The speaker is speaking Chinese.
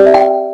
아!